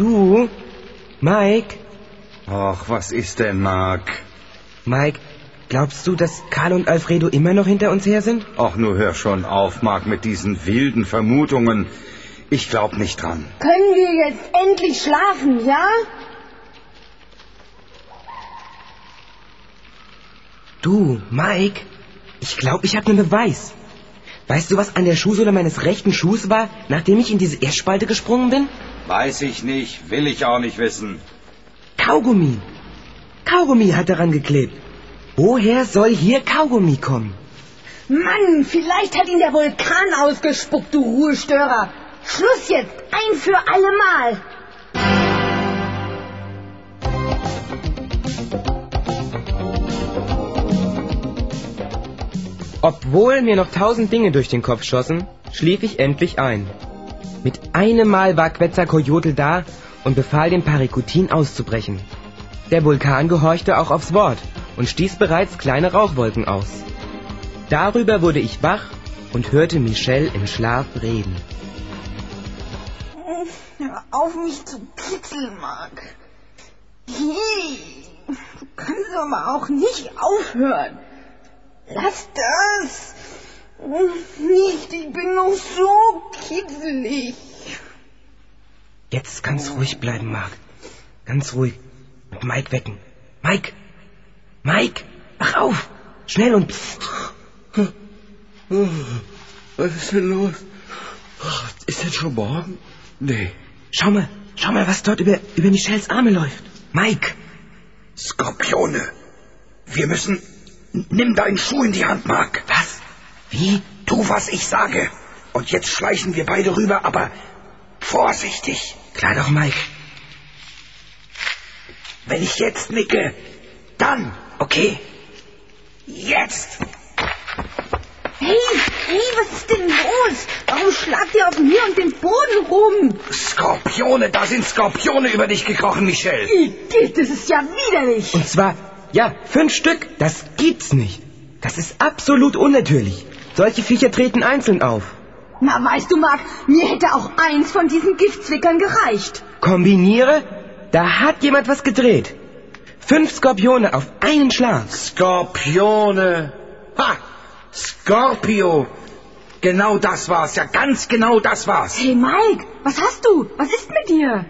Du? Mike? Ach, was ist denn, Mark? Mike, glaubst du, dass Karl und Alfredo immer noch hinter uns her sind? Ach, nur hör schon auf, Mark, mit diesen wilden Vermutungen. Ich glaub nicht dran. Können wir jetzt endlich schlafen, ja? Du, Mike, ich glaube, ich habe einen Beweis. Weißt du, was an der Schuhsohle meines rechten Schuhs war, nachdem ich in diese Erstspalte gesprungen bin? Weiß ich nicht, will ich auch nicht wissen. Kaugummi. Kaugummi hat daran geklebt. Woher soll hier Kaugummi kommen? Mann, vielleicht hat ihn der Vulkan ausgespuckt, du Ruhestörer. Schluss jetzt, ein für alle Mal. Obwohl mir noch tausend Dinge durch den Kopf schossen, schlief ich endlich ein. Mit einem Mal war Quetzalcoyotl da und befahl dem Parikutin auszubrechen. Der Vulkan gehorchte auch aufs Wort und stieß bereits kleine Rauchwolken aus. Darüber wurde ich wach und hörte Michelle im Schlaf reden. Hör auf mich zu kitzeln, Mark. Du kannst aber auch nicht aufhören. Lass das. Nicht, ich bin noch so kitzelig. Jetzt ganz ruhig bleiben, Mark. Ganz ruhig. Und Mike wecken. Mike! Mike! Wach auf! Schnell und psst! Was ist denn los? Ist denn schon morgen? Nee. Schau mal, schau mal, was dort über, über Michelles Arme läuft. Mike! Skorpione! Wir müssen... Nimm deinen Schuh in die Hand, Mark. Was? Wie? Tu, was ich sage. Und jetzt schleichen wir beide rüber, aber vorsichtig. Klar doch, Mike. Wenn ich jetzt nicke, dann. Okay. Jetzt! Hey, hey, was ist denn los? Warum schlagt ihr auf mir und den Boden rum? Skorpione, da sind Skorpione über dich gekrochen, Michelle. Igitt, das ist ja widerlich. Und zwar, ja, fünf Stück. Das gibt's nicht. Das ist absolut unnatürlich. Solche Viecher treten einzeln auf. Na, weißt du, Mark, mir hätte auch eins von diesen Giftzwickern gereicht. Kombiniere, da hat jemand was gedreht. Fünf Skorpione auf einen Schlag. Skorpione. Ha! Scorpio. Genau das war's. Ja, ganz genau das war's. Hey, Mike, was hast du? Was ist mit dir?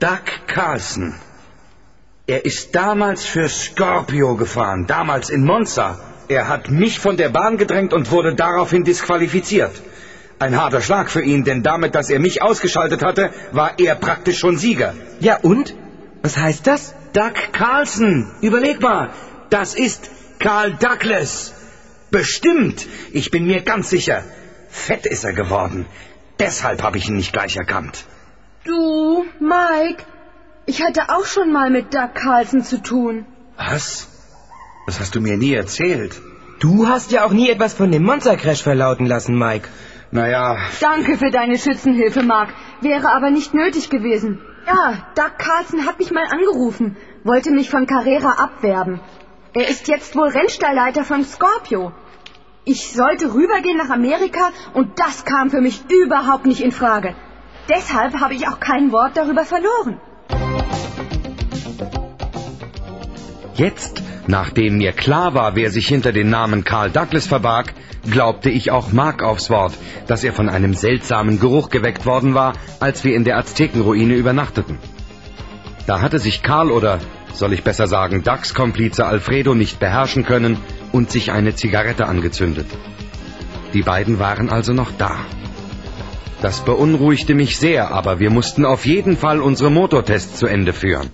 Doug Carlson. Er ist damals für Scorpio gefahren, damals in Monza. Er hat mich von der Bahn gedrängt und wurde daraufhin disqualifiziert. Ein harter Schlag für ihn, denn damit, dass er mich ausgeschaltet hatte, war er praktisch schon Sieger. Ja und? Was heißt das? Doug Carlson, überleg mal, das ist Carl Douglas. Bestimmt, ich bin mir ganz sicher. Fett ist er geworden. Deshalb habe ich ihn nicht gleich erkannt. Du, Mike, ich hatte auch schon mal mit Doug Carlson zu tun. Was? Das hast du mir nie erzählt. Du hast ja auch nie etwas von dem Monster-Crash verlauten lassen, Mike. Naja, Danke für deine Schützenhilfe, Mark. Wäre aber nicht nötig gewesen. Ja, Doug Carlson hat mich mal angerufen, wollte mich von Carrera abwerben. Er ist jetzt wohl Rennstallleiter von Scorpio. Ich sollte rübergehen nach Amerika und das kam für mich überhaupt nicht in Frage. Deshalb habe ich auch kein Wort darüber verloren. Jetzt, nachdem mir klar war, wer sich hinter den Namen Carl Douglas verbarg, glaubte ich auch Mark aufs Wort, dass er von einem seltsamen Geruch geweckt worden war, als wir in der Aztekenruine übernachteten. Da hatte sich Karl oder, soll ich besser sagen, Ducks Komplize Alfredo nicht beherrschen können und sich eine Zigarette angezündet. Die beiden waren also noch da. Das beunruhigte mich sehr, aber wir mussten auf jeden Fall unsere Motortests zu Ende führen.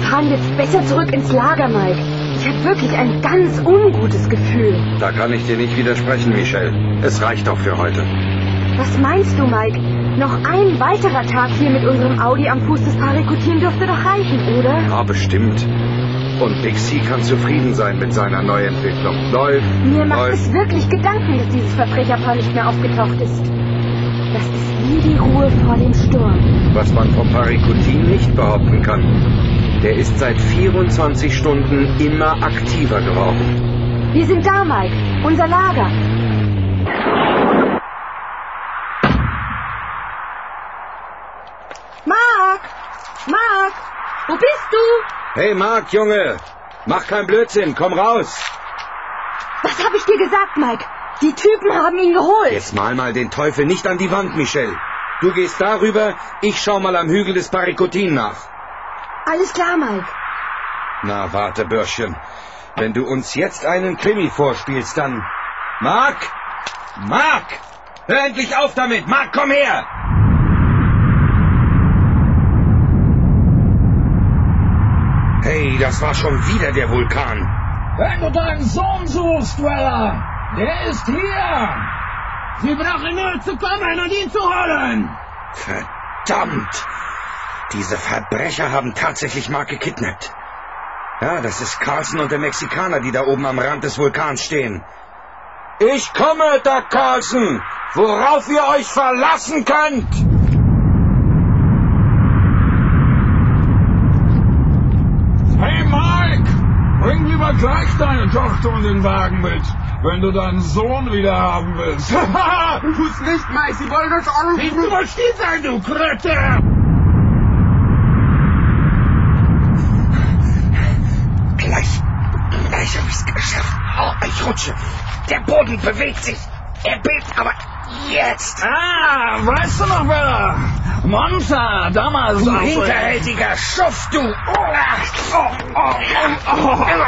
Fahren jetzt besser zurück ins Lager, Mike. Ich habe wirklich ein ganz ungutes Gefühl. da kann ich dir nicht widersprechen, Michelle. Es reicht auch für heute. Was meinst du, Mike? Noch ein weiterer Tag hier mit unserem Audi am Fuß des Parikutin dürfte doch reichen, oder? Ja, bestimmt. Und C kann zufrieden sein mit seiner Neuentwicklung. Läuft, Mir macht läuft. es wirklich Gedanken, dass dieses Verbrecherpaar nicht mehr aufgetaucht ist. Das ist wie die Ruhe vor dem Sturm. Was man vom Parikutin nicht behaupten kann. Der ist seit 24 Stunden immer aktiver geworden. Wir sind da, Mike. Unser Lager. Mark! Mark! Wo bist du? Hey, Mark, Junge! Mach keinen Blödsinn, komm raus! Was hab ich dir gesagt, Mike? Die Typen haben ihn geholt. Jetzt mal mal den Teufel nicht an die Wand, Michelle. Du gehst darüber, ich schau mal am Hügel des Parikotin nach. Alles klar, Mike. Na, warte, Börschchen. Wenn du uns jetzt einen Krimi vorspielst, dann... Mark! Mark! Hör endlich auf damit! Mark, komm her! Hey, das war schon wieder der Vulkan. Wenn du deinen Sohn suchst, Weller, der ist hier. Sie brauchen nur zu kommen und ihn zu holen. Verdammt! Diese Verbrecher haben tatsächlich Mark gekidnappt. Ja, das ist Carlson und der Mexikaner, die da oben am Rand des Vulkans stehen. Ich komme, Doc Carlson, worauf ihr euch verlassen könnt. Hey, Mike, bring lieber gleich deine Tochter und den Wagen mit, wenn du deinen Sohn wieder haben willst. Tu's nicht, Mike, Sie wollen uns alle... Willst du mal still sein, du Kröte? Gleich, gleich hab ich's geschafft. Oh, ich rutsche. Der Boden bewegt sich. Er bebt, aber jetzt. Ah, weißt du noch, Weller? Monza, damals Du hinterhältiger Schuft, du. Oh, oh, oh, oh,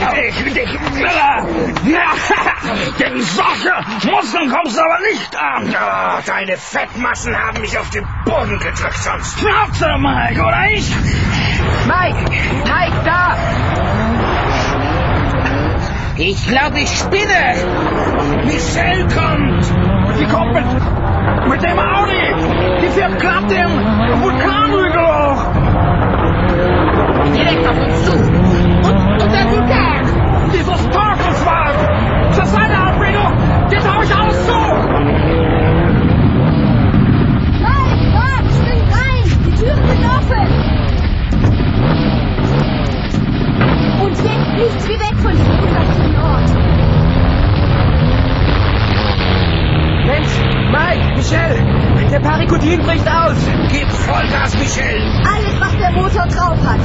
Hab dich, dich, Weller! Ja, denn solche Muskeln kommst du aber nicht an. Oh, deine Fettmassen haben mich auf den Boden gedrückt sonst. Schnauze, Mike, oder ich? Mike! Mike, da! Ich glaube, ich spinne. Michelle kommt. Sie kommt mit, mit dem Audi. Die fährt gerade den Vulkanhügel hoch. Direkt auf Parikotin bricht aus. Gib Vollgas, Michelle. Alles, was der Motor drauf hat.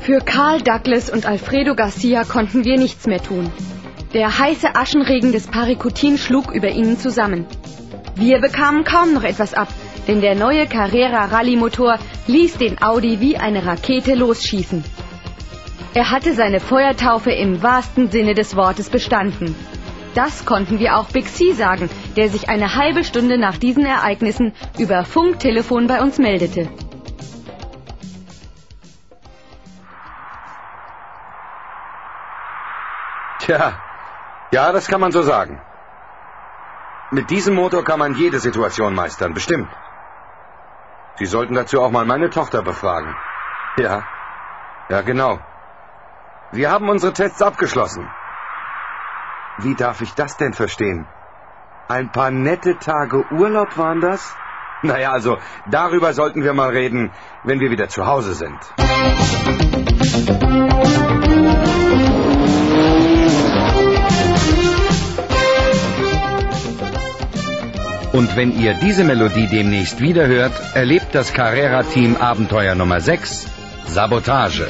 Für Carl Douglas und Alfredo Garcia konnten wir nichts mehr tun. Der heiße Aschenregen des Parikutin schlug über ihnen zusammen. Wir bekamen kaum noch etwas ab, denn der neue Carrera Rallye Motor ließ den Audi wie eine Rakete losschießen. Er hatte seine Feuertaufe im wahrsten Sinne des Wortes bestanden. Das konnten wir auch Big C sagen, der sich eine halbe Stunde nach diesen Ereignissen über Funktelefon bei uns meldete. Tja, ja, das kann man so sagen. Mit diesem Motor kann man jede Situation meistern, bestimmt. Sie sollten dazu auch mal meine Tochter befragen. Ja, ja, genau. Wir haben unsere Tests abgeschlossen. Wie darf ich das denn verstehen? Ein paar nette Tage Urlaub waren das? Naja, also darüber sollten wir mal reden, wenn wir wieder zu Hause sind. Und wenn ihr diese Melodie demnächst wieder hört, erlebt das Carrera-Team Abenteuer Nummer 6, Sabotage.